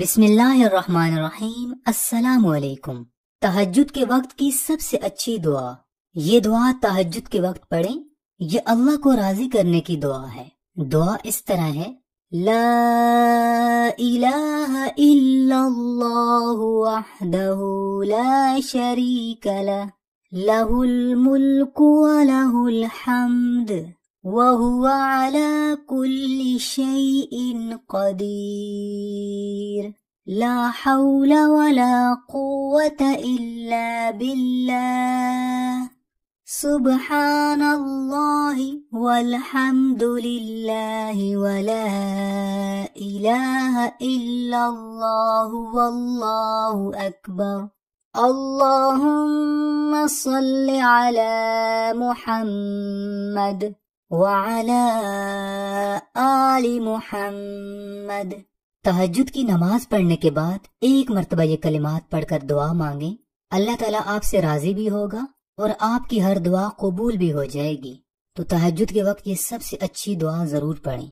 بسم اللہ الرحمن الرحیم، السلام علیکم۔ تہجد کے وقت کی سب سے اچھی دعا۔ یہ دعا تہجد کے وقت پڑھیں، یہ اللہ کو راضی کرنے کی دعا ہے۔ دعا اس طرح ہے، لا الہ الا اللہ وحدہ لا شریک لہ لہ الملک ولہ الحمد۔ وهو على كل شيء قدير. لا حول ولا قوة إلا بالله. سبحان الله والحمد لله ولا إله إلا الله والله أكبر. اللهم صل على محمد وعلى آل محمد۔ تحجد کی نماز پڑھنے کے بعد ایک مرتبہ یہ کلمات پڑھ کر دعا مانگیں، اللہ تعالیٰ آپ سے راضی بھی ہوگا اور آپ کی ہر دعا قبول بھی ہو جائے گی۔ تو تحجد کے وقت یہ سب سے اچھی دعا ضرور پڑھیں۔